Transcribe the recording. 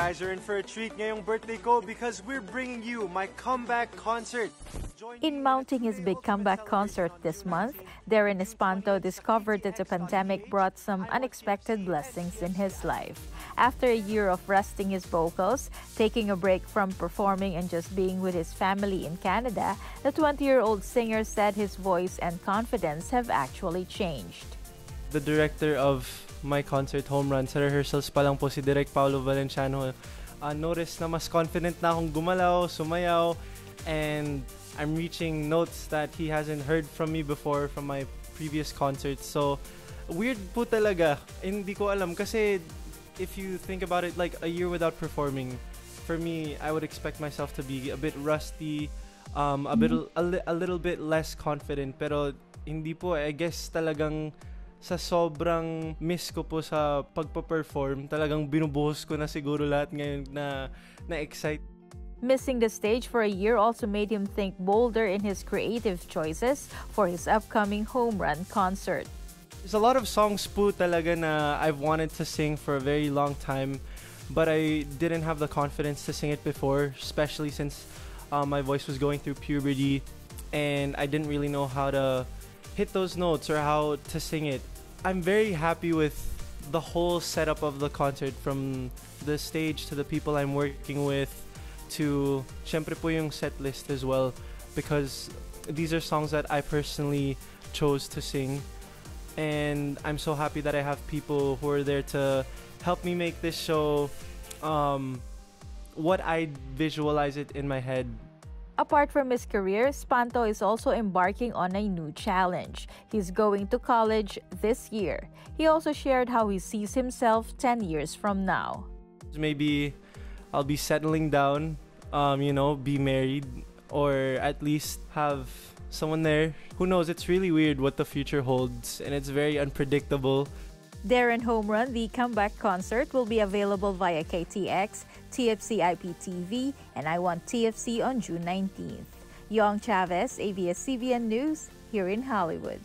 guys are in for a treat ngayong birthday ko because we're bringing you my comeback concert. In mounting his big comeback concert this month, Darren Espanto discovered that the pandemic brought some unexpected blessings in his life. After a year of resting his vocals, taking a break from performing, and just being with his family in Canada, the 20 year old singer said his voice and confidence have actually changed. The director of my concert Home Run, sa rehearsals pa lang po si Direk Paolo Valenciano, uh, noticed na mas confident na akong gumalaw, sumayaw, and I'm reaching notes that he hasn't heard from me before from my previous concerts. So, weird po talaga. Hindi ko alam kasi if you think about it, like a year without performing, for me, I would expect myself to be a bit rusty, um, a bit a, li- a little bit less confident. Pero hindi po. I guess talagang sa sobrang miss ko po sa pagpa-perform, talagang binubuhos ko na siguro lahat ngayon na na-excite. Missing the stage for a year also made him think bolder in his creative choices for his upcoming home run concert. There's a lot of songs po talaga na I've wanted to sing for a very long time, but I didn't have the confidence to sing it before, especially since uh, my voice was going through puberty and I didn't really know how to hit those notes or how to sing it. I'm very happy with the whole setup of the concert from the stage to the people I'm working with to syempre po yung set list as well because these are songs that I personally chose to sing and I'm so happy that I have people who are there to help me make this show um, what I visualize it in my head. Apart from his career, Espanto is also embarking on a new challenge. He's going to college this year. He also shared how he sees himself 10 years from now. Maybe I'll be settling down, um, you know, be married, or at least have someone there. Who knows? It's really weird what the future holds, and it's very unpredictable. Darren Home Run, the comeback concert, will be available via KTX, TFC IPTV, and iWantTFC on June 19th. Yong Chavez, ABS-CBN News, here in Hollywood.